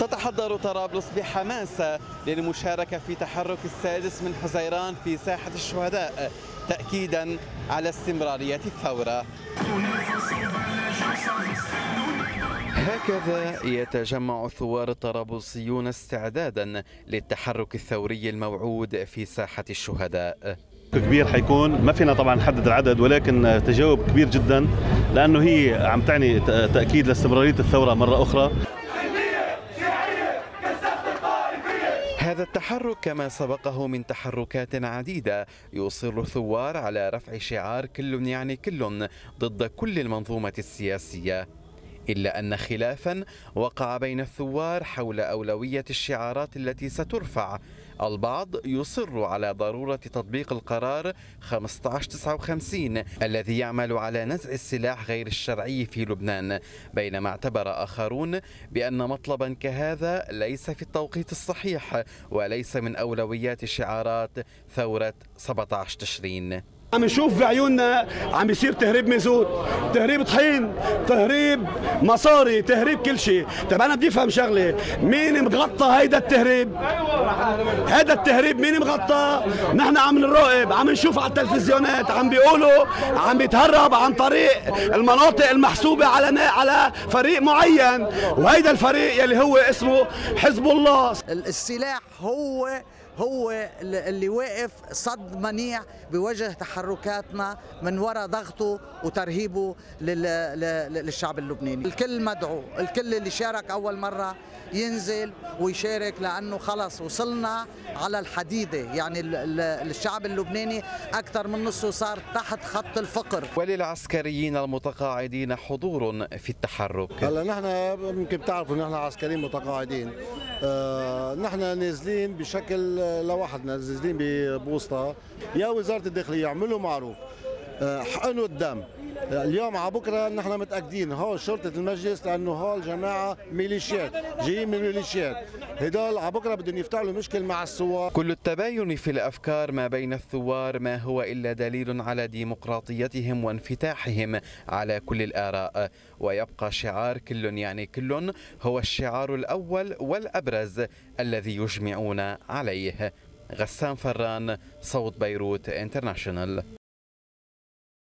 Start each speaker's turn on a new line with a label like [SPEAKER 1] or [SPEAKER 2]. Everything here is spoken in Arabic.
[SPEAKER 1] تتحضر طرابلس بحماسة للمشاركة في تحرك السادس من حزيران في ساحة الشهداء تأكيدا على استمرارية الثورة. هكذا يتجمع الثوار الطرابلسيون استعدادا للتحرك الثوري الموعود في ساحة الشهداء.
[SPEAKER 2] كبير حيكون. ما فينا طبعا نحدد العدد ولكن تجاوب كبير جدا لأنه هي عم تعني تأكيد لاستمرارية الثورة مرة أخرى.
[SPEAKER 1] هذا التحرك كما سبقه من تحركات عديدة. يصر الثوار على رفع شعار كل يعني كل ضد كل المنظومة السياسية. إلا أن خلافا وقع بين الثوار حول أولوية الشعارات التي سترفع. البعض يصر على ضرورة تطبيق القرار 1559 الذي يعمل على نزع السلاح غير الشرعي في لبنان بينما اعتبر آخرون بأن مطلبا كهذا ليس في التوقيت الصحيح وليس من أولويات شعارات ثورة 17 تشرين.
[SPEAKER 3] عم نشوف بعيوننا عم يصير تهريب مازوت تهريب طحين تهريب مصاري تهريب كل شيء. طيب أنا بدي أفهم شغلة مين مغطى هيدا التهريب؟ هذا التهريب مين مغطى؟ نحن عم نراقب عم نشوف على التلفزيونات عم بيقولوا عم بيتهرب عن طريق المناطق المحسوبة على على فريق معين. وهيدا الفريق يلي هو اسمه حزب الله.
[SPEAKER 4] السلاح هو هو اللي واقف صد منيع بوجه تحركاتنا من وراء ضغطه وترهيبه للشعب اللبناني. الكل مدعو الكل اللي شارك أول مرة ينزل ويشارك لأنه خلص وصلنا على الحديدة. يعني الشعب اللبناني أكثر من نصه صار تحت خط الفقر.
[SPEAKER 1] وللعسكريين المتقاعدين حضور في التحرك.
[SPEAKER 5] هلا نحن يمكن بتعرفوا نحن عسكريين متقاعدين. آه نحن نازلين بشكل لوحدنا نازلين ببوسطة يا وزارة الداخلية اعملوا معروف. آه، حقنوا الدم. اليوم على بكرة نحن متأكدين. هول شرطة المجلس لأنه هول جماعة ميليشيات جايين من ميليشيات. هدول على بكرة بدهم يفتحوا مشكل مع الثوار.
[SPEAKER 1] كل التباين في الأفكار ما بين الثوار ما هو إلا دليل على ديمقراطيتهم وانفتاحهم على كل الآراء. ويبقى شعار كل يعني كل هو الشعار الأول والأبرز الذي يجمعون عليه. غسان فران صوت بيروت International